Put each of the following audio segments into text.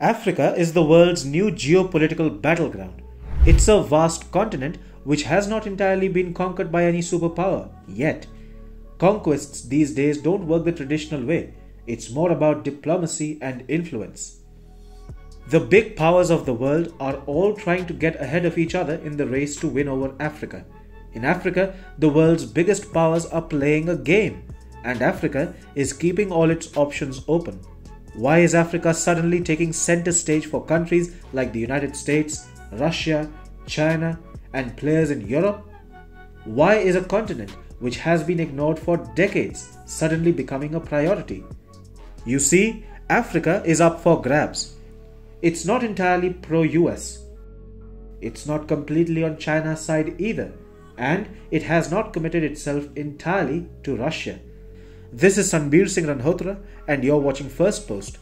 Africa is the world's new geopolitical battleground. It's a vast continent which has not entirely been conquered by any superpower yet. Conquests these days don't work the traditional way, it's more about diplomacy and influence. The big powers of the world are all trying to get ahead of each other in the race to win over Africa. In Africa, the world's biggest powers are playing a game, and Africa is keeping all its options open. Why is Africa suddenly taking center stage for countries like the United States, Russia, China, and players in Europe? Why is a continent which has been ignored for decades suddenly becoming a priority? You see, Africa is up for grabs. It's not entirely pro US. It's not completely on China's side either, and it has not committed itself entirely to Russia. This is Sanbir Singh Ranhotra, and you're watching Firstpost.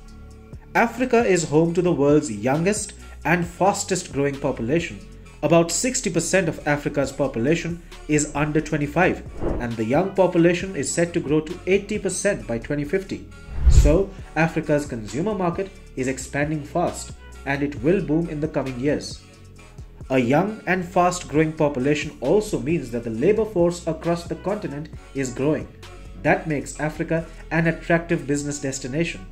Africa is home to the world's youngest and fastest growing population. About 60% of Africa's population is under 25, and the young population is set to grow to 80% by 2050. So, Africa's consumer market is expanding fast, and it will boom in the coming years. A young and fast growing population also means that the labor force across the continent is growing, that makes Africa an attractive business destination.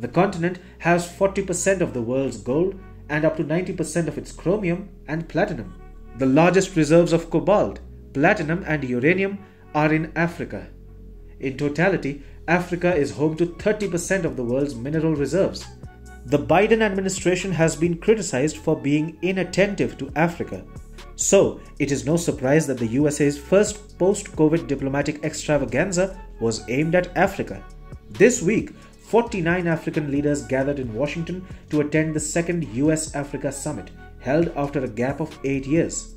The continent has 40% of the world's gold and up to 90% of its chromium and platinum. The largest reserves of cobalt, platinum, and uranium are in Africa. In totality, Africa is home to 30% of the world's mineral reserves. The Biden administration has been criticized for being inattentive to Africa so, it is no surprise that the USA's first post COVID diplomatic extravaganza was aimed at Africa. This week, 49 African leaders gathered in Washington to attend the second US Africa Summit, held after a gap of eight years.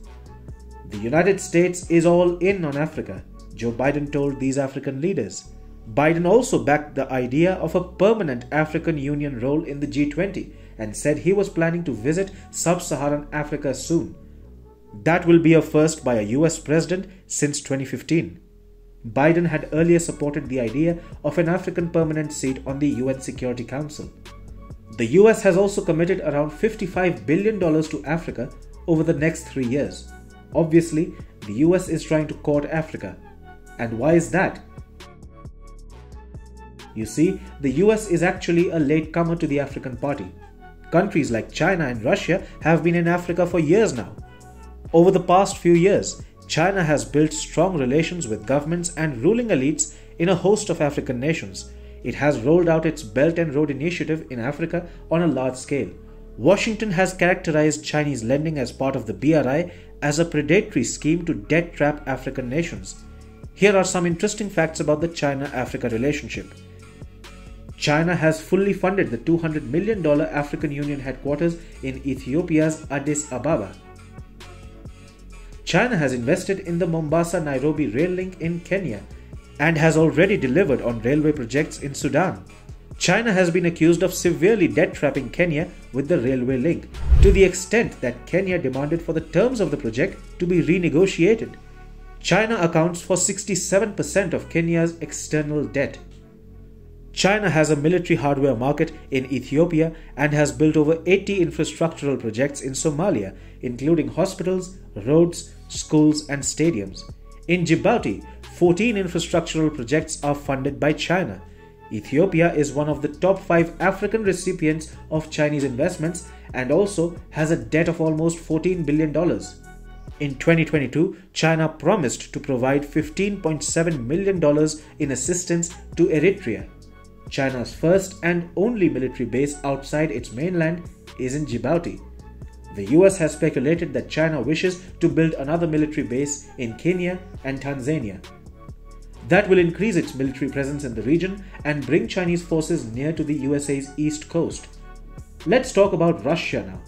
The United States is all in on Africa, Joe Biden told these African leaders. Biden also backed the idea of a permanent African Union role in the G20 and said he was planning to visit sub Saharan Africa soon that will be a first by a US president since 2015. Biden had earlier supported the idea of an African permanent seat on the UN Security Council. The US has also committed around $55 billion to Africa over the next three years. Obviously, the US is trying to court Africa. And why is that? You see, the US is actually a latecomer to the African party. Countries like China and Russia have been in Africa for years now. Over the past few years, China has built strong relations with governments and ruling elites in a host of African nations. It has rolled out its Belt and Road Initiative in Africa on a large scale. Washington has characterized Chinese lending as part of the BRI as a predatory scheme to debt trap African nations. Here are some interesting facts about the China Africa relationship. China has fully funded the $200 million African Union headquarters in Ethiopia's Addis Ababa. China has invested in the Mombasa Nairobi rail link in Kenya and has already delivered on railway projects in Sudan. China has been accused of severely debt trapping Kenya with the railway link, to the extent that Kenya demanded for the terms of the project to be renegotiated. China accounts for 67% of Kenya's external debt. China has a military hardware market in Ethiopia and has built over 80 infrastructural projects in Somalia, including hospitals, roads, schools, and stadiums. In Djibouti, 14 infrastructural projects are funded by China. Ethiopia is one of the top five African recipients of Chinese investments and also has a debt of almost $14 billion. In 2022, China promised to provide $15.7 million in assistance to Eritrea. China's first and only military base outside its mainland is in Djibouti. The US has speculated that China wishes to build another military base in Kenya and Tanzania. That will increase its military presence in the region and bring Chinese forces near to the USA's east coast. Let's talk about Russia now.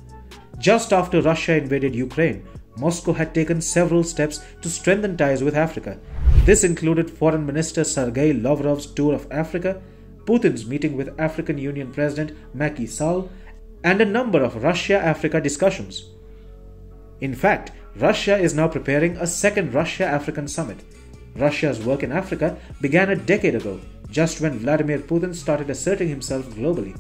Just after Russia invaded Ukraine, Moscow had taken several steps to strengthen ties with Africa. This included Foreign Minister Sergei Lavrov's tour of Africa, Putin's meeting with African Union President Macky Sall, and a number of Russia Africa discussions. In fact, Russia is now preparing a second Russia African summit. Russia's work in Africa began a decade ago, just when Vladimir Putin started asserting himself globally.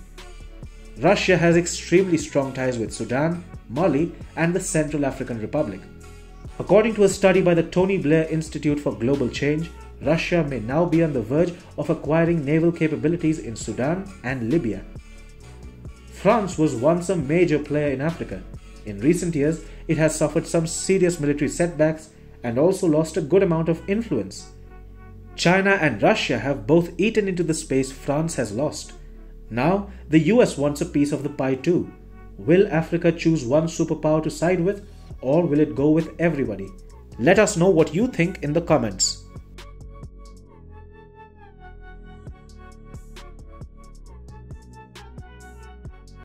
Russia has extremely strong ties with Sudan, Mali, and the Central African Republic. According to a study by the Tony Blair Institute for Global Change, Russia may now be on the verge of acquiring naval capabilities in Sudan and Libya. France was once a major player in Africa. In recent years, it has suffered some serious military setbacks and also lost a good amount of influence. China and Russia have both eaten into the space France has lost. Now, the US wants a piece of the pie too. Will Africa choose one superpower to side with, or will it go with everybody? Let us know what you think in the comments.